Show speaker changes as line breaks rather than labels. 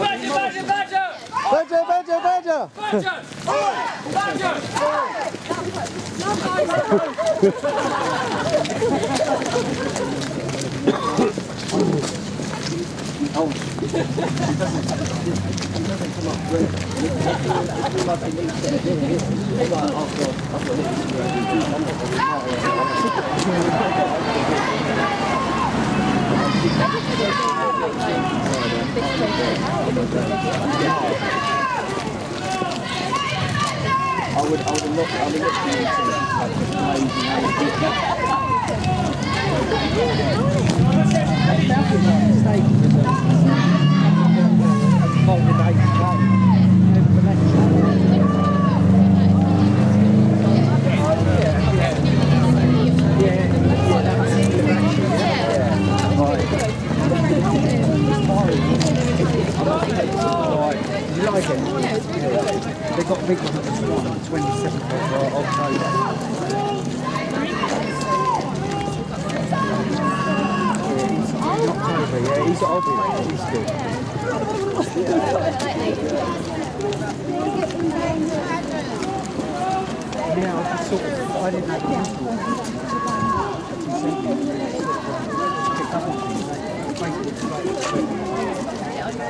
Będzie, będzie, będzie! Będzie, będzie, będzie! Będzie! Będzie! Au! Badger, badger!
Badger, badger, badger!
Badger! Badger!
I would, I would have looked, I would have looked at it, like, amazing. You like it? They got big ones on the 27th of uh, October. Yeah, October, yeah, he's there, he's good. Yeah, I sort of, I didn't have